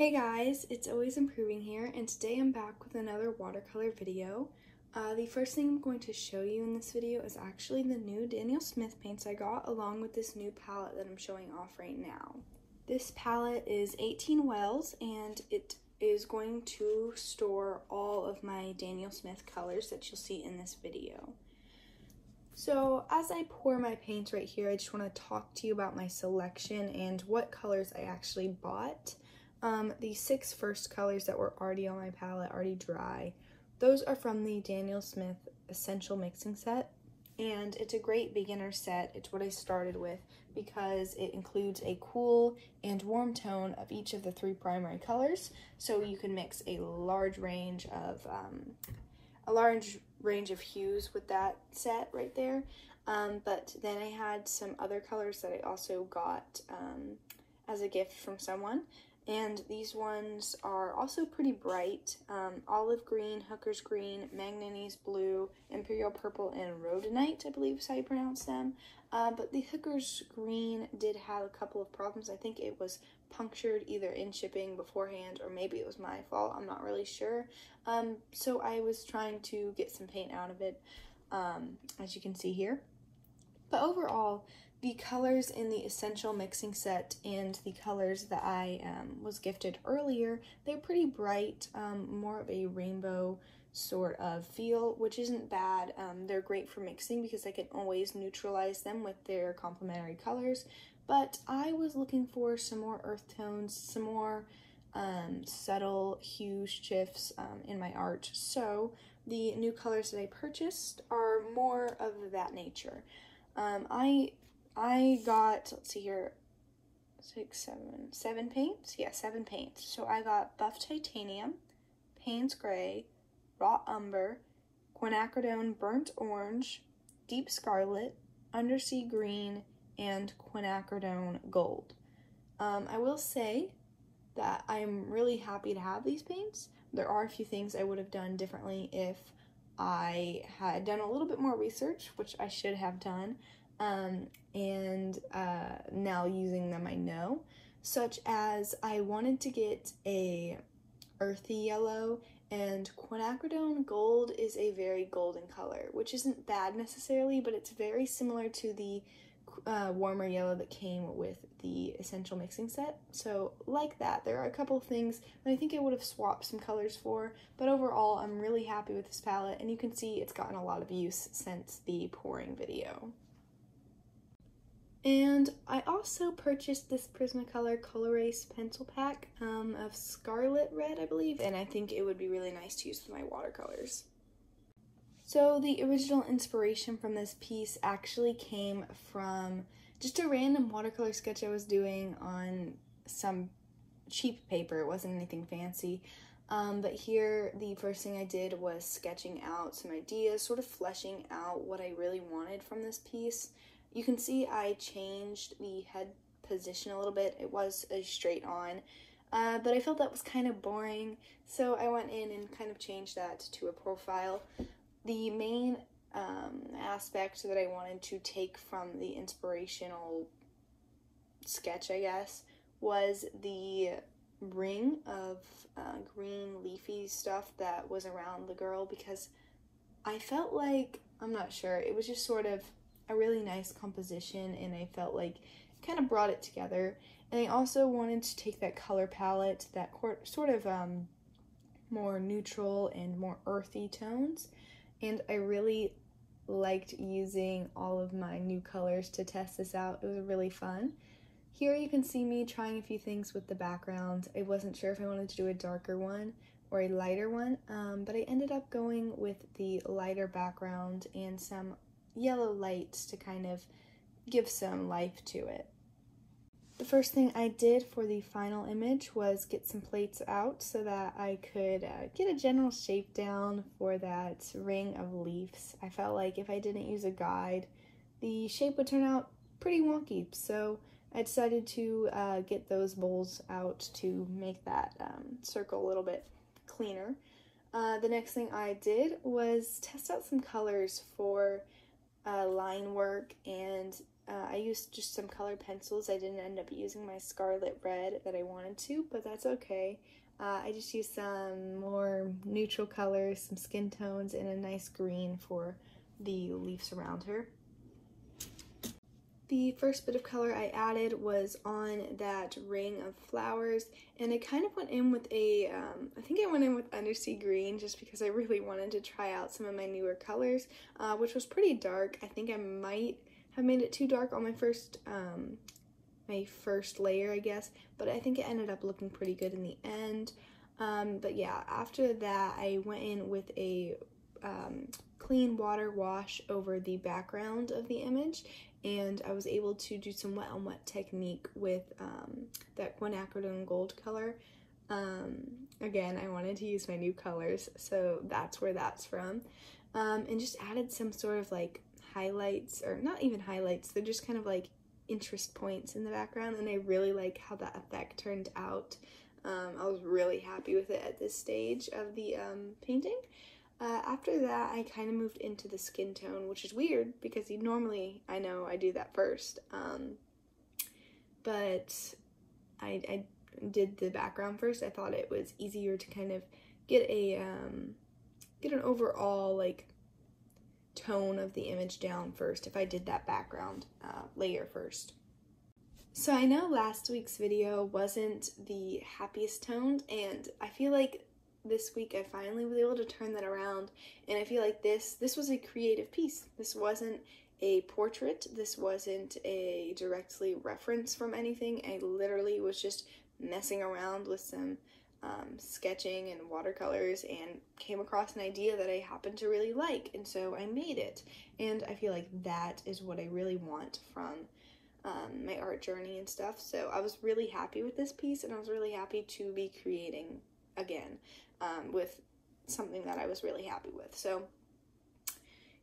Hey guys, it's Always Improving here, and today I'm back with another watercolor video. Uh, the first thing I'm going to show you in this video is actually the new Daniel Smith paints I got, along with this new palette that I'm showing off right now. This palette is 18 wells, and it is going to store all of my Daniel Smith colors that you'll see in this video. So as I pour my paints right here, I just want to talk to you about my selection and what colors I actually bought. Um, the six first colors that were already on my palette, already dry, those are from the Daniel Smith Essential Mixing Set. And it's a great beginner set. It's what I started with because it includes a cool and warm tone of each of the three primary colors. So you can mix a large range of, um, a large range of hues with that set right there. Um, but then I had some other colors that I also got um, as a gift from someone and these ones are also pretty bright. Um, olive green, hooker's green, manganese blue, imperial purple, and rhodonite, I believe is how you pronounce them. Uh, but the hooker's green did have a couple of problems. I think it was punctured either in shipping beforehand or maybe it was my fault. I'm not really sure. Um, so I was trying to get some paint out of it, um, as you can see here. But overall, the colors in the essential mixing set and the colors that I um, was gifted earlier, they're pretty bright, um, more of a rainbow sort of feel, which isn't bad. Um, they're great for mixing because I can always neutralize them with their complementary colors. But I was looking for some more earth tones, some more um, subtle hue shifts um, in my art. So the new colors that I purchased are more of that nature. Um, I I got, let's see here, six, seven, seven paints? Yeah, seven paints. So I got Buff Titanium, Payne's Gray, Raw Umber, Quinacridone Burnt Orange, Deep Scarlet, Undersea Green, and Quinacridone Gold. Um, I will say that I'm really happy to have these paints. There are a few things I would have done differently if I had done a little bit more research, which I should have done um, and uh, now using them I know, such as I wanted to get a earthy yellow and quinacridone gold is a very golden color, which isn't bad necessarily, but it's very similar to the uh, warmer yellow that came with the essential mixing set. So like that, there are a couple things that I think I would have swapped some colors for, but overall I'm really happy with this palette and you can see it's gotten a lot of use since the pouring video. And I also purchased this Prismacolor Col-Erase pencil pack um, of Scarlet Red, I believe, and I think it would be really nice to use with my watercolors. So the original inspiration from this piece actually came from just a random watercolor sketch I was doing on some cheap paper. It wasn't anything fancy. Um, but here, the first thing I did was sketching out some ideas, sort of fleshing out what I really wanted from this piece. You can see I changed the head position a little bit. It was a straight on, uh, but I felt that was kind of boring, so I went in and kind of changed that to a profile. The main um, aspect that I wanted to take from the inspirational sketch, I guess, was the ring of uh, green leafy stuff that was around the girl because I felt like, I'm not sure, it was just sort of a really nice composition and I felt like kind of brought it together. And I also wanted to take that color palette, that sort of um, more neutral and more earthy tones. And I really liked using all of my new colors to test this out. It was really fun. Here you can see me trying a few things with the background. I wasn't sure if I wanted to do a darker one or a lighter one, um, but I ended up going with the lighter background and some yellow lights to kind of give some life to it. The first thing I did for the final image was get some plates out so that I could uh, get a general shape down for that ring of leaves. I felt like if I didn't use a guide, the shape would turn out pretty wonky, so I decided to uh, get those bowls out to make that um, circle a little bit cleaner. Uh, the next thing I did was test out some colors for uh, line work and Uh, I used just some color pencils. I didn't end up using my scarlet red that I wanted to, but that's okay. Uh, I just used some more neutral colors, some skin tones, and a nice green for the leaves around her. The first bit of color I added was on that ring of flowers, and I kind of went in with a, um, I think I went in with undersea green just because I really wanted to try out some of my newer colors, uh, which was pretty dark. I think I might have made it too dark on my first, um, my first layer, I guess, but I think it ended up looking pretty good in the end. Um, but yeah, after that, I went in with a um, clean water wash over the background of the image and I was able to do some wet on wet technique with um, that quinacridone gold color. Um, again, I wanted to use my new colors, so that's where that's from. Um, and just added some sort of like highlights, or not even highlights, they're just kind of like interest points in the background, and I really like how that effect turned out. Um, I was really happy with it at this stage of the um, painting. Uh, after that, I kind of moved into the skin tone, which is weird because you normally I know I do that first. Um, but I, I did the background first. I thought it was easier to kind of get a um, get an overall like tone of the image down first if I did that background uh, layer first. So I know last week's video wasn't the happiest toned and I feel like this week I finally was able to turn that around and I feel like this this was a creative piece. This wasn't a portrait. This wasn't a directly reference from anything. I literally was just messing around with some um, sketching and watercolors and came across an idea that I happened to really like and so I made it. And I feel like that is what I really want from um, my art journey and stuff. So I was really happy with this piece and I was really happy to be creating again um, with something that I was really happy with. So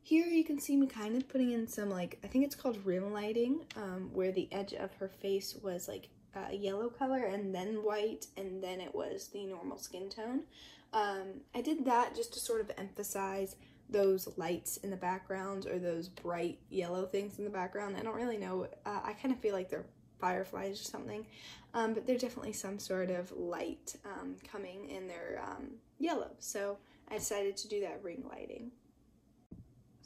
here you can see me kind of putting in some like, I think it's called rim lighting, um, where the edge of her face was like a yellow color and then white and then it was the normal skin tone. Um, I did that just to sort of emphasize those lights in the background or those bright yellow things in the background. I don't really know. Uh, I kind of feel like they're fireflies or something. Um, but there's definitely some sort of light um, coming in their um, yellow. So I decided to do that ring lighting.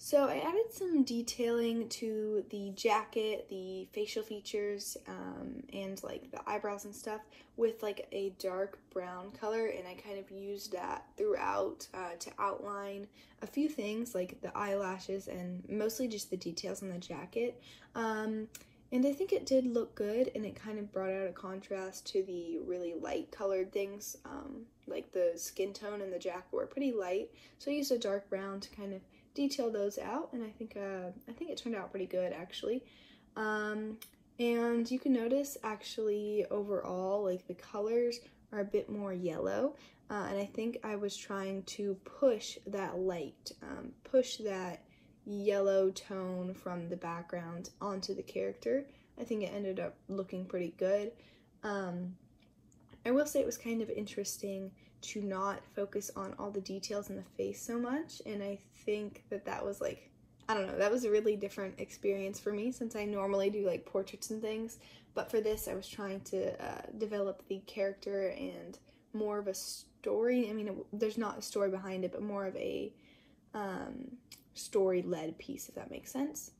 So I added some detailing to the jacket, the facial features, um, and like the eyebrows and stuff with like a dark brown color and I kind of used that throughout uh, to outline a few things like the eyelashes and mostly just the details on the jacket. Um, and I think it did look good and it kind of brought out a contrast to the really light colored things. Um, like the skin tone and the jacket were pretty light. So I used a dark brown to kind of detail those out and I think uh, I think it turned out pretty good actually. Um, and you can notice actually overall like the colors are a bit more yellow uh, and I think I was trying to push that light, um, push that yellow tone from the background onto the character. I think it ended up looking pretty good. Um, I will say it was kind of interesting to not focus on all the details in the face so much, and I think that that was like, I don't know, that was a really different experience for me since I normally do like portraits and things. But for this, I was trying to uh, develop the character and more of a story. I mean, it, there's not a story behind it, but more of a um, story led piece, if that makes sense.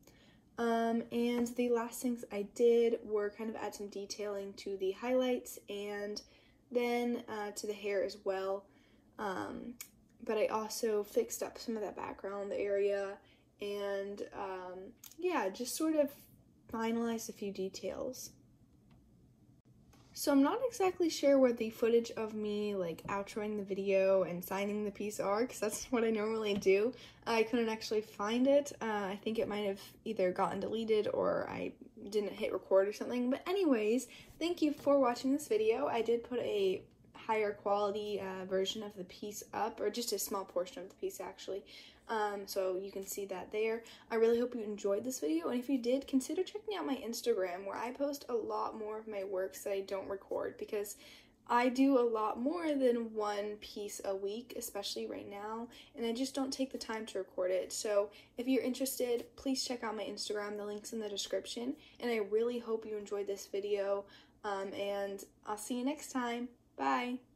Um, and the last things I did were kind of add some detailing to the highlights and then uh, to the hair as well. Um, but I also fixed up some of that background area and um, yeah, just sort of finalized a few details. So I'm not exactly sure where the footage of me like outroing the video and signing the piece are because that's what I normally do. I couldn't actually find it. Uh, I think it might have either gotten deleted or I didn't hit record or something. But anyways, thank you for watching this video. I did put a higher quality uh, version of the piece up or just a small portion of the piece actually um, so you can see that there. I really hope you enjoyed this video, and if you did, consider checking out my Instagram, where I post a lot more of my works that I don't record, because I do a lot more than one piece a week, especially right now, and I just don't take the time to record it. So, if you're interested, please check out my Instagram. The link's in the description. And I really hope you enjoyed this video. Um, and I'll see you next time. Bye.